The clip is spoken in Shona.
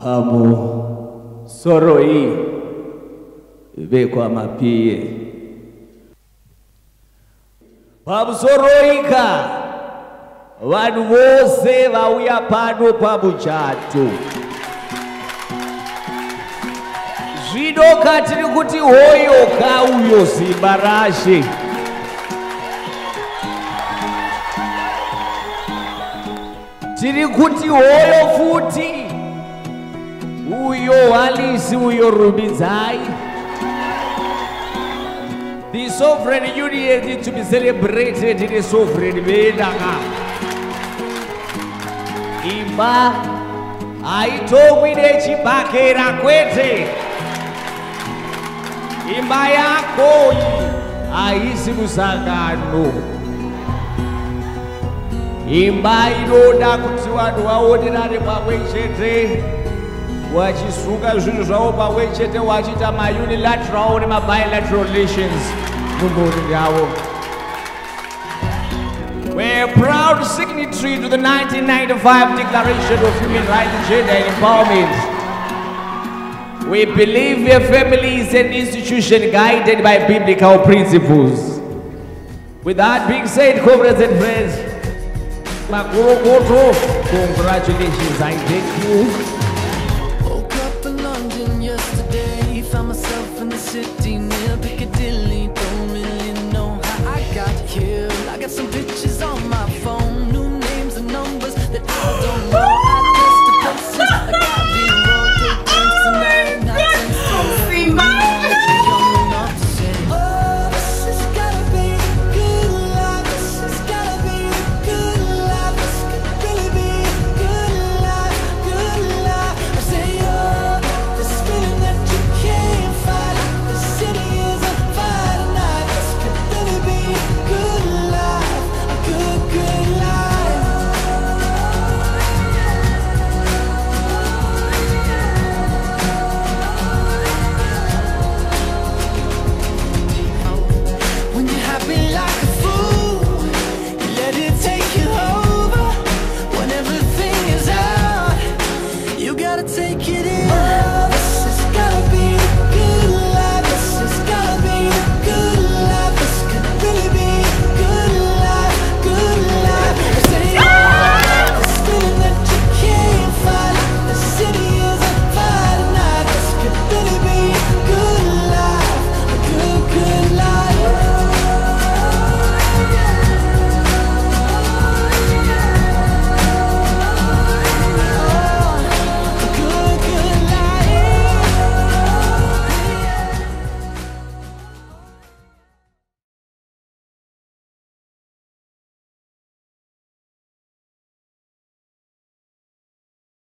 pamusoro iyi vekwamapiye pamusoro ika vanhu vose vauya pano pamuchato zvino katiri kuti hoyo kauyo simba rashe. Tiri kuti hoyo futi uyo halisi uyo rumbidzai the sovereign union to be celebrated a sovereign venaka imba haitomwi nechibhakera kwete. Imba yako iyi haisi musangano. Imba inoda kuti vanhu vaonerane pamwe chete zvinhu zvavo pamwe chete vachiita maunilateral nemabilateral relations mumburi yavo We're proud signatory to the 1995 Declaration of Human Rights and Gender Empowerment. We believe a family is an institution guided by biblical principles. With that being said, comrades and friends, congratulations, I thank you. Myself in the city near Piccadilly